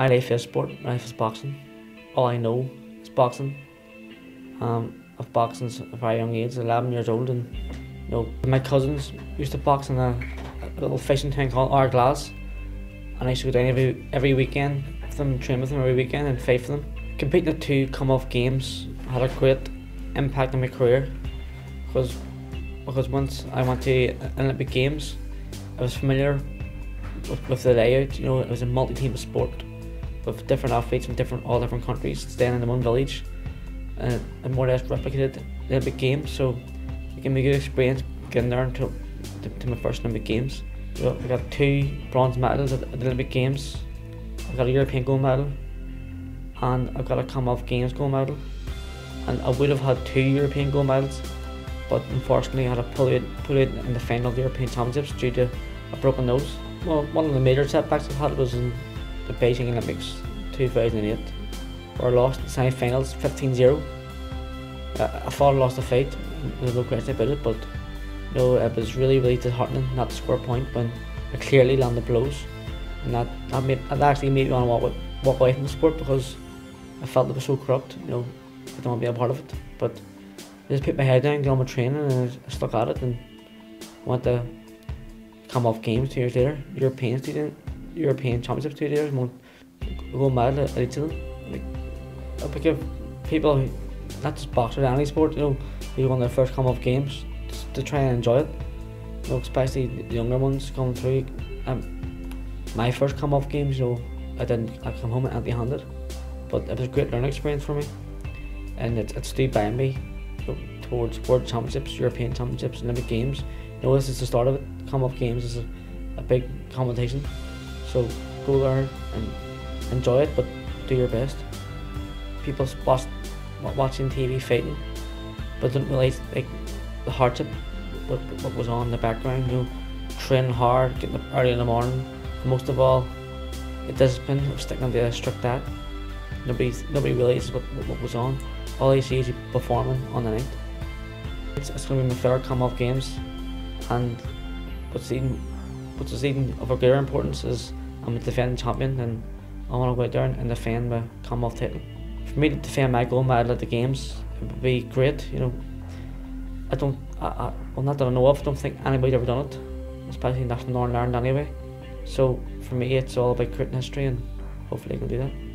My life is sport, life is boxing. All I know is boxing. Um, I've boxed since a very young age, 11 years old, and you know, my cousins used to box in a, a little fishing tank called Ardglass, and I used to go down every every weekend with them, train with them every weekend, and fight for them. Competing at two Commonwealth Games had a great impact on my career, because because once I went to Olympic Games, I was familiar with, with the layout. You know, it was a multi-team sport with different athletes from different all different countries staying in the one village, uh, and more or less replicated the Olympic Games. So it gave me a good experience getting there to, to, to my first Olympic Games. So I got two bronze medals at, at the Olympic Games. I got a European gold medal, and I got a Commonwealth Games gold medal. And I would have had two European gold medals, but unfortunately I had to pull it pull it in the final of the European Championships due to a broken nose. Well, one of the major setbacks I've had was in the Beijing Olympics 2008, where I lost the semi-finals 15-0. I, I thought I lost the fight, there's no question about it, but you know, it was really, really disheartening not to score a point when I clearly landed blows. And that, that, made, that actually made me want to walk, walk away from the sport because I felt it was so corrupt, you know, I don't want to be a part of it. But I just put my head down, got on my training and I stuck at it and went to Commonwealth Games two years later, European student, European Championships two years, won gold medal at each of them. Like, I give people, not just boxers, any sport, you know, who won their first Commonwealth Games to try and enjoy it. You know, especially the younger ones coming through. Um, my first Commonwealth Games, you know, I didn't, I come home empty-handed, but it was a great learning experience for me, and it, it stayed by me you know, towards World Championships, European Championships, Olympic Games. You know, this is the start of it. Commonwealth Games is a, a big competition, so go learn and enjoy it, but do your best. People watch, watching TV fighting, but didn't realise like the hardship, what, what was on in the background. You know, training hard, getting up early in the morning. Most of all, the discipline of sticking to a strict diet. Nobody, nobody realises what, what, what was on. All you see is you performing on the night. It's, it's going to be my third Commonwealth Games, and what's even what's even of a greater importance is I'm a defending champion, and I want to go out there and defend my Commonwealth title. For me to defend my gold medal at the games, it would be great. You know, I don't, I, I, well, not that I know of, I don't think anybody's ever done it, especially in Northern Ireland anyway. So for me, it's all about creating history, and hopefully I can do that.